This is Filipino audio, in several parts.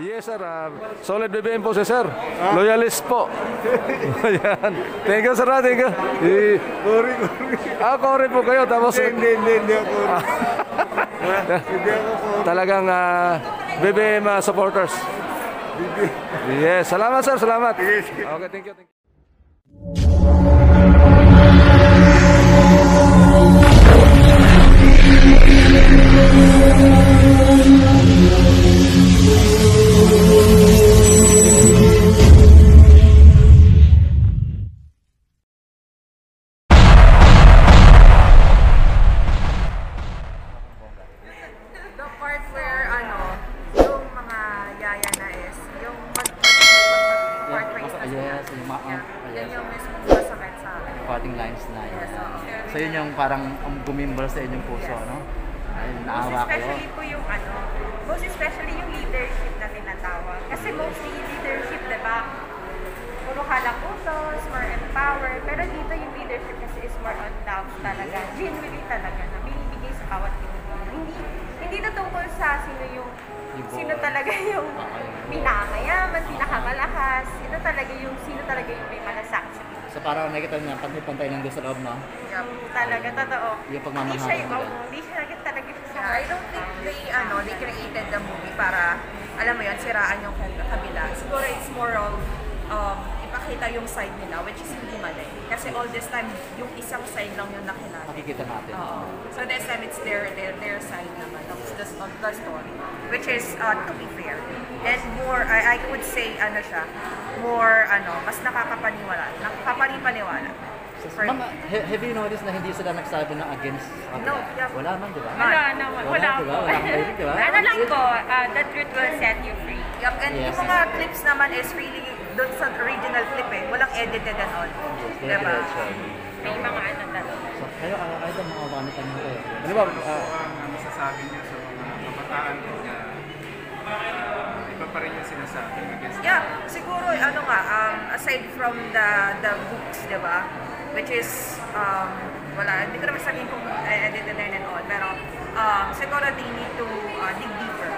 Yes, sir. Ah, solid BBM po si sir. Loyalist po. Ayan. Thank you, sir. ah, Thank you. Eh, Sorry, sorry. Ah, kore po kayo. Tapos, Hindi, hindi, hindi ako. Hindi ako ko. talagang ah, BBM ah, supporters. Yes. Salamat, sir. Salamat. Okay, thank you. Thank you. Yes, yung mga- Yeah, ah, Yan yes. yung mismo masakit sa akin. Parting lines na yun. Yes, oo. So yun yung parang um, gumimbal sa inyong puso, Yes. no? Ay, Most naawa ko. especially po yung ano, most especially yung leadership na tinatawag. Kasi mostly leadership, di ba? Puro halak utos, more empower. Pero dito yung leadership kasi is more on love talaga. Genuinely talaga na binibigay sa bawat Pilipino. Hindi, hindi na tungkol sa sino yung sino talaga yung pinakamayaman, pinakamalahas. Ito talaga yung sino talaga yung may malasakit. So parang nakita niya, pantay-pantay lang doon sa loob, no? Yup, talaga, totoo. Yung pagmamahal Hindi siya, oh, hindi siya naging talaga sa I don't think they, ano, they created the movie para, alam mo yun, siraan yung kabila. Siguro it's more of, um, ipakita yung side nila, which is hindi mali. Kasi all this time, yung isang side lang yung nakilala. Makikita natin. Oo. So this time, it's their, their, their side naman of the, of the story. Which is, uh, to be fair, and more, I, I would say, ano siya, more, ano, mas nakakapaniwala, nakakapanipaniwala. So, For ma'am, ha- have you noticed na hindi sila nagsabi na against sa No, yeah. Wala man, di ba? Wala naman, Wala, wala di po. ba? Wala narinig, di ba? Ano lang po, uh, the truth will set you free. Yup, and Yes. yung mga clips naman is really doon sa original clip eh. Walang edited and all. Yes, Diba? May mga ano talaga. So, kayo, uh, ay, mga mga tanong kayo. Ano ba? ah, Ano ang masasabi niyo sa mga kabataan ko na iba pa rin yung sinasabi against Yeah, siguro ano nga, um, aside from the the books, di ba? Which is, um, wala, hindi ko naman sabihin kung uh, edited and all, pero um, siguro they need to uh, dig deeper.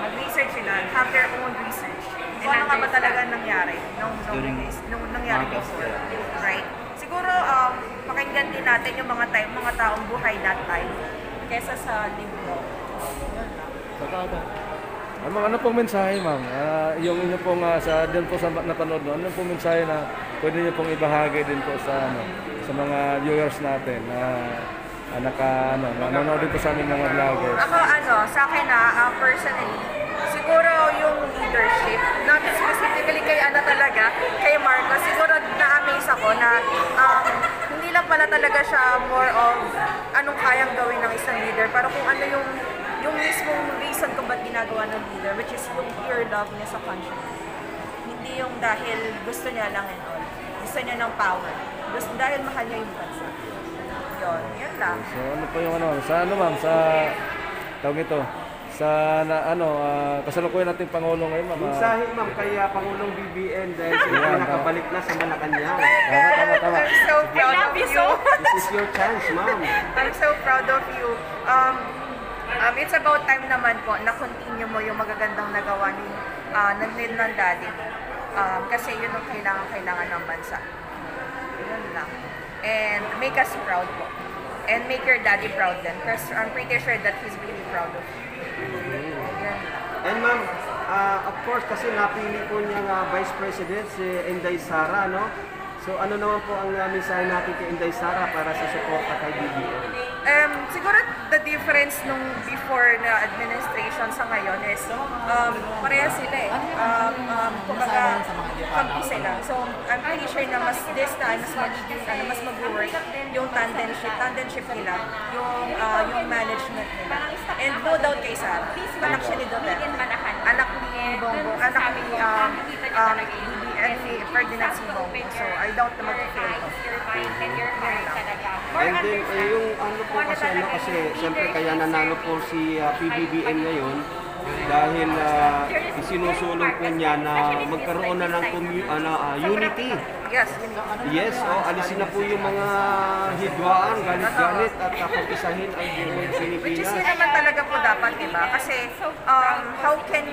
Mag-research sila, have their own research. Kung ano nga ba talaga nangyari nung, nung, During nung nangyari Marcos before. Right? Siguro, um, pakinggan din natin yung mga time, mga taong buhay that time kesa sa libro. Lang. So, ito, Ano, ano pong mensahe, ma'am? Ah, yung inyo pong ah, sa din po sa napanood no, ano pong mensahe na pwede niyo pong ibahagi din po sa ano sa mga viewers natin na ah, naka ano, nanonood din po sa aming mga vloggers. Ako ano, sa akin na, uh, personally, siguro yung leadership, not specifically kay ano talaga, kay Marcos, siguro na-amaze ako na um, hindi lang pala talaga siya more of anong kayang gawin ng isang leader, pero kung ano yung yung mismong reason kung ba't ginagawa ng leader, which is yung pure love niya sa country. Hindi yung dahil gusto niya lang and all. Gusto niya ng power. Gusto, dahil mahal niya yung bansa. Yun, yun lang. So ano po yung ano, sa ano ma'am, sa tawag ito, sa na, ano, ah, kasalukuyan nating Pangulo ngayon, ma'am. ah, Mensahe ma'am kay ah, Pangulong BBN dahil sila ay nakabalik na sa Malacanang. tama, tama, tama. I'm so proud love of you you. so This is your chance, ma'am. I'm so proud of you. Um, um, it's about time naman po na continue mo yung magagandang nagawa ni uh, ng, ng, ng daddy. Um, kasi yun ang kailangan-kailangan ng bansa. Yun lang. And make us proud po. And make your daddy proud din. Because I'm pretty sure that he's really proud of you. Lang. And ma'am, ah, of course, kasi napili po niya nga Vice President si Inday Sara, no? So ano naman po ang uh, mensahe natin kay Inday Sara para sa suporta kay BBM? Um, siguro the difference nung before na administration sa ngayon is um, pareha sila eh. Um, um, kumbaga, kampi sila. So, I'm pretty sure na mas this time, mas magiging, ano, mas mag-work yung tandemship, tandemship nila, yung, uh, yung management nila. And no doubt kay Sara, anak siya ni Duterte. Anak ni Bongbong, anak ni um, um, ni Ferdinand. Bongbong. So, I doubt na mag-fail And then, eh, yung ano po kasi, ano, kasi siyempre kaya nanalo po si ah, PBBM ngayon dahil uh, isinusulong po niya na magkaroon na ng ano, ah, unity. Yes. Yes, oh, alisin na po yung mga hidwaan, galit-galit at uh, pag-isahin ang buong Which is Pilipinas. yun naman talaga po dapat, di ba? Kasi um, how can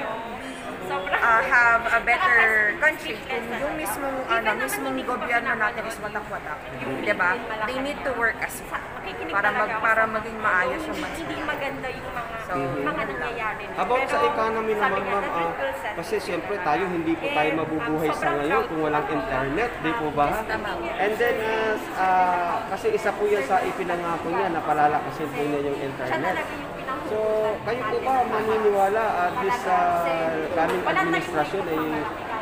you be better country kung yung mismong ano mismong gobyerno natin is watak-watak. 'Di ba? They need to work as Makikinig para mag para maging maayos yung Hindi bansa. maganda yung mga So, mga nangyayari. Sa economy naman, ma'am, ah, kasi siyempre tayo hindi po tayo And, mabubuhay um, sa ngayon kung walang internet, di po ba? And then, ah, ah, kasi isa po yan sa ipinangako niya na palalakasin po niya yung siya internet. talaga yung pinang- So, kayo po ba maniniwala at this sa kaming administrasyon ay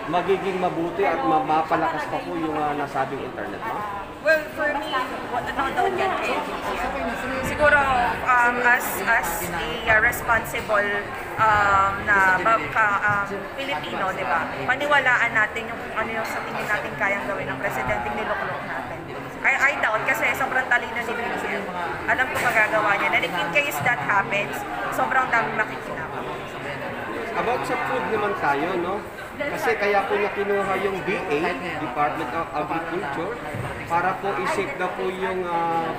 magiging mabuti at ma- mapalakas pa po yung ah, nasabing internet, ma'am? Well, for me, what ano daw yan eh. Siguro um, as as a uh, responsible um, na ka, um, Pilipino, di ba? Paniwalaan natin yung ano yung sa tingin natin kayang gawin ng presidenteng niluklok natin. I, I doubt kasi sobrang talino ni BBM. Alam ko magagawa niya. And in case that happens, sobrang dami makikinabang. About sa food naman tayo, no? Kasi kaya po niya kinuha yung DA, Department of Agriculture, para po isave na po yung ah,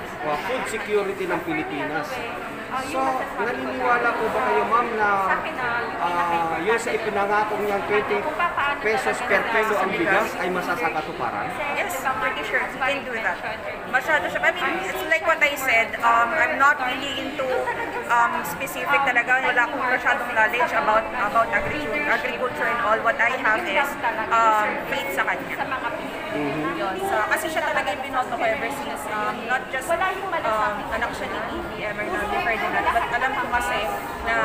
food security ng Pilipinas. So, naniniwala po ba kayo, ma'am, na ah, yung sa ipinangako niyang 20 pesos per kilo ang bigas ay masasakatuparan? Yes, I'm pretty sure he can do that. Masyado siya. I mean, it's like what I said, um, I'm not really into um, specific talaga. Wala akong masyadong knowledge about about agriculture, agriculture and all. What I have is um, faith sa kanya. Yun. So, kasi siya talaga yung binoto ko ever since, um, not just um, anak siya ni or ni Ferdinand, but alam ko kasi na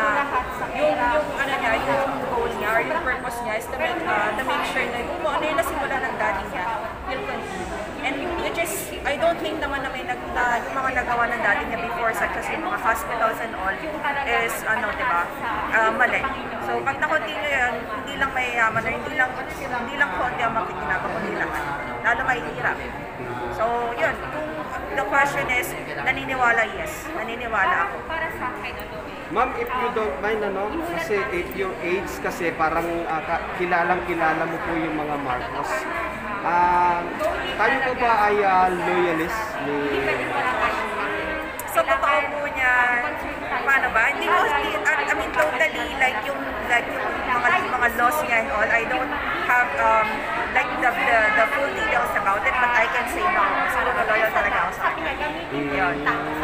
yung, yung ano niya, yung goal niya or yung purpose niya is to make, uh, to make sure na kung ano yung nasimula ng daddy niya, will continue. And which is, I don't think naman na may nag, na, yung mga nagawa ng daddy niya before, such as yung mga hospitals and all, is ano, di ba, uh, mali. So, pag na-continue yan, hindi lang mayayaman or hindi lang, hindi lang konti ang makikinabang, kundi lahat. Lalo mahihirap. So, yun. Kung the question is, naniniwala, yes. Naniniwala ako. Para sa akin, ano, Ma'am, if you don't mind, ano, kasi at your age kasi parang ah, ka- kilalang kilala mo po yung mga Marcos. Ah, tayo po ba ay ah, loyalist ni... So, totoo po niya, paano ba? Hindi ko, I, mean, totally, like yung, like yung mga, mga laws niya and all, I don't have, um, like the, the, the full details about it, but I can say no. Siguro loyal talaga ako sa kanya. Yun.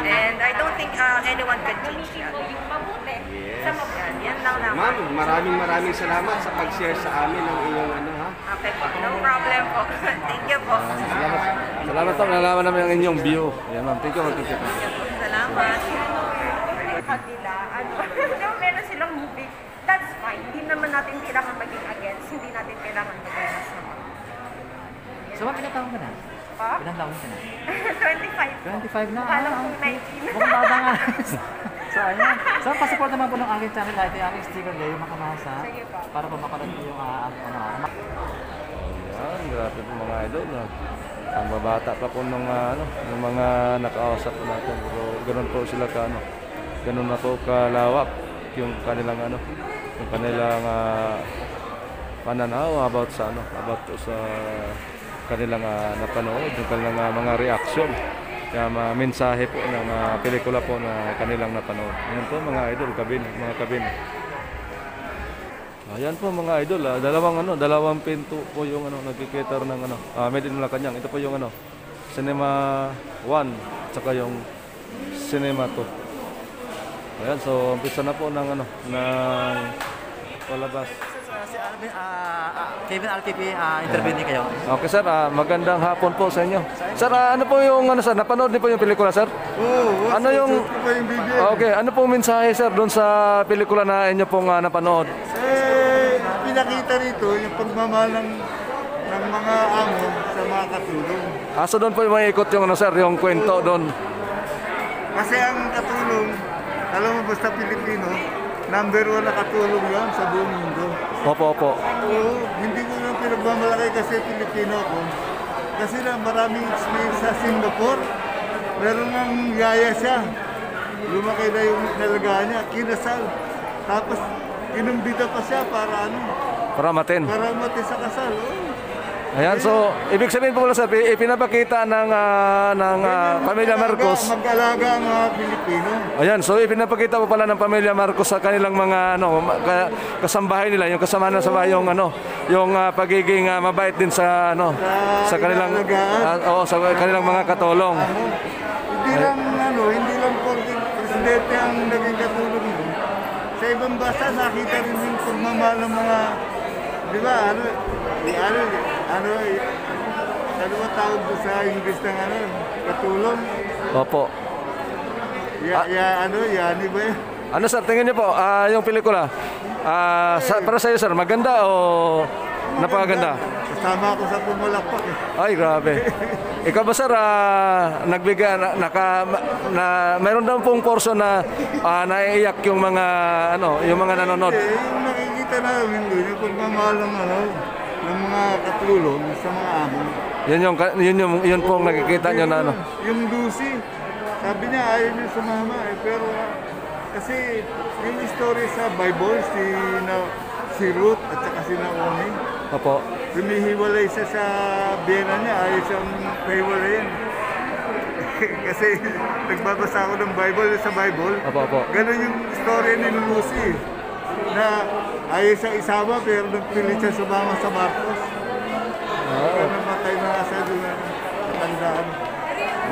And I don't think uh, anyone can change that. mabuti. Yes. Yan, yan lang naman. Ma'am, maraming maraming salamat sa pag-share sa amin ng iyong ano ha. Okay po, no problem po. Thank you po. Salamat. Salamat po. Nalaman namin ang inyong view. Yan ma'am. Thank you. Thank you. Salamat. kanila, ano, meron silang movie, that's fine. Hindi naman natin kailangan maging against, hindi natin kailangan mag-against naman. So, ma'am, ilang taon ka na? Pa? Ilang taon ka na? 25 po. 25 na. Mukha lang ah, pong okay. 19. Mukhang bata nga. So, ayan. So, pasupport naman po ng aking channel kahit yung aking sticker yung makamasa. Sige po. Para po makaroon po yung uh, ano, Yan. Grabe po mga idol. No? Ang babata pa po ng, ah, ano, ng mga nakausap po natin. Pero ganun po sila ka, ano, ganun na po kalawak yung kanilang ano, yung kanilang ah, pananaw about sa ano, about sa kanilang ah, napanood, yung kanilang ah, mga reaction. Kaya mga mensahe po ng mga pelikula po na kanilang napanood. Yan po mga idol, kabin, mga kabin. Ayan po mga idol, ah, dalawang ano, dalawang pinto po yung ano nagkikater ng ano, ah, Made in Malacanang. Ito po yung ano, Cinema 1 tsaka yung Cinema 2. Ayan, so umpisa na po ng ano, ng palabas. Ah, ah, Kevin RTP, uh, interview ni kayo. Okay sir, ah, magandang hapon po sa inyo. Sir, ah, ano po yung ano sir, napanood niyo po yung pelikula sir? Oo, Ano yung Okay, ano pong mensahe sir doon sa pelikula na inyo pong ah, napanood? Eh, pinakita rito yung pagmamahal ng, ng mga amo sa mga katulong. Ah, so doon po yung may ikot yung ano sir, yung kwento doon. Kasi ang katulong, alam mo basta Pilipino, number one na katulong yan sa buong mundo. Opo, opo. Oo, hindi ko yung pinagmamalaki kasi Pilipino ako. Kasi na maraming experience sa Singapore. Meron ng yaya siya. Lumaki na yung nalagaan niya, kinasal. Tapos, inumbida pa siya para ano, Para matin. para mati sa kasal. Oh. Ayan, so ibig sabihin po pala pi- ipinapakita ng ah, ng ah, pamilya Marcos. Mag-alaga ang mga Pilipino. Ayan, so ipinapakita po pala ng pamilya Marcos sa kanilang mga ano, ka- kasambahay nila, yung kasama na sa bahay, yung ano, yung ah, pagiging ah, mabait din sa ano, sa kanilang ah, oo, sa kanilang mga katulong. Hindi lang ano, hindi lang porke presidente ang naging katulong mo. Sa ibang bansa nakita rin yung pagmamahal ng mga, di ba, ano, di, ano, ano, ano ba tawag sa English ng ano, katulong? Opo. Ya, ya, ano, yani ba yun? Ano sir, tingin niyo po, ah, yung pelikula, ah, sa, para sa iyo sir, maganda o napakaganda? Kasama ako sa pumalakpak eh. Ay, grabe. Ikaw ba sir, ah, nagbigay, na, naka, na, mayroon daw pong portion na ah, naiiyak yung mga, ano, yung mga nanonood. Eh, yung nakikita doon, yung pagmamahal ng ano, ng mga katulong sa mga amo. Yun yung, yun yung, yun pong nakikita nyo na, ano. Yung Lucy, sabi niya ayaw niya sumama eh, pero kasi yung story sa Bible, si, na, si Ruth at saka si Naomi, Opo. humihiwalay siya sa biyena niya, ayaw siyang pahiwalayin. kasi nagbabasa ako ng Bible sa Bible, Opo, opo. Ganon yung story ni Lucy na ayaw siya isama pero nagpilit siya sumama sa Marcos. Kaya namatay na nga siya doon na katandaan.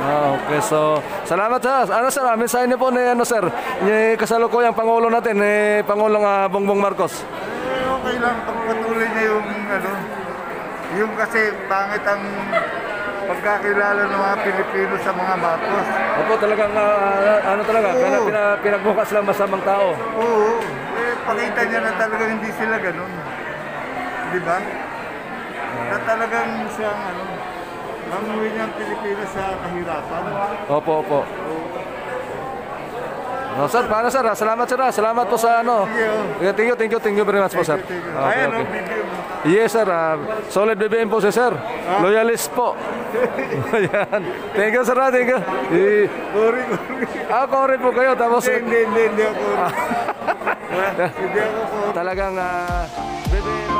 Ah, okay, so salamat sir. Ano sir, ah, mensahe niyo po ni ano sir, ni kasalukuyang pangulo natin, ni Pangulong ah, Bongbong Marcos. Eh, okay lang pagpatuloy niya yung ano, yung kasi pangit ang pagkakilala ng mga Pilipino sa mga Marcos. Opo, talagang ah, ano talaga, Oo. pina, pina, pinagbukas lang masamang tao. Oo, pakita niya na talagang hindi sila ganun. Di ba? Na talagang siyang ano, mamuwi niya ang Pilipinas sa kahirapan. Opo, opo. No, sir, paano sir? ah? Salamat sir. ah. Salamat po sa ano. Oh. Yeah, Thank you, thank you, thank you very much po sir. Thank you. Okay, Ayan, okay. oh, video mo. Yes sir, ah, solid BBM po si sir. Loyalist po. Ayan. Thank you sir, ah, thank you. Eh, Sorry, sorry. Ah, kore po kayo tapos Hindi, hindi, hindi ako. Talagang ah, BBM mga sa